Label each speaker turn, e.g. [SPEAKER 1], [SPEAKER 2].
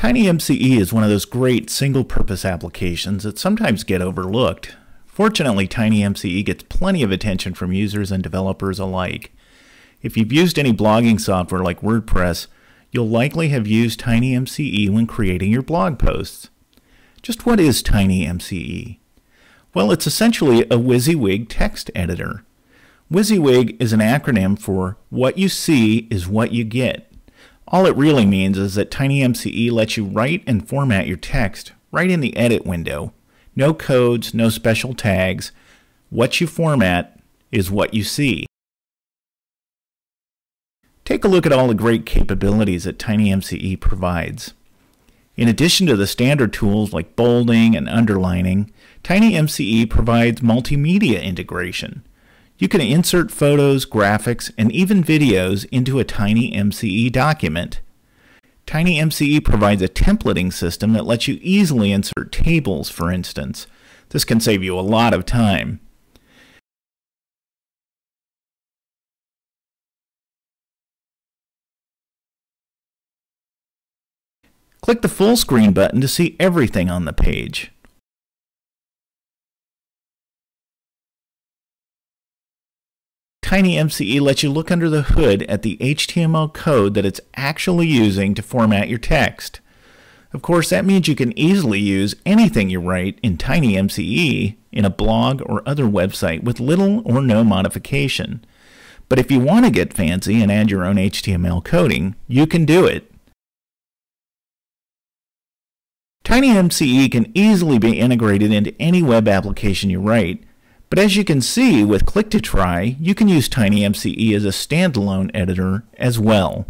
[SPEAKER 1] TinyMCE is one of those great single-purpose applications that sometimes get overlooked. Fortunately, TinyMCE gets plenty of attention from users and developers alike. If you've used any blogging software like WordPress, you'll likely have used TinyMCE when creating your blog posts. Just what is TinyMCE? Well, it's essentially a WYSIWYG text editor. WYSIWYG is an acronym for What You See is What You Get. All it really means is that TinyMCE lets you write and format your text right in the edit window. No codes, no special tags. What you format is what you see. Take a look at all the great capabilities that TinyMCE provides. In addition to the standard tools like bolding and underlining, TinyMCE provides multimedia integration. You can insert photos, graphics, and even videos into a TinyMCE document. TinyMCE provides a templating system that lets you easily insert tables, for instance. This can save you a lot of time. Click the full screen button to see everything on the page. TinyMCE lets you look under the hood at the HTML code that it's actually using to format your text. Of course, that means you can easily use anything you write in TinyMCE in a blog or other website with little or no modification. But if you want to get fancy and add your own HTML coding, you can do it. TinyMCE can easily be integrated into any web application you write, but as you can see with Click2Try, you can use TinyMCE as a standalone editor as well.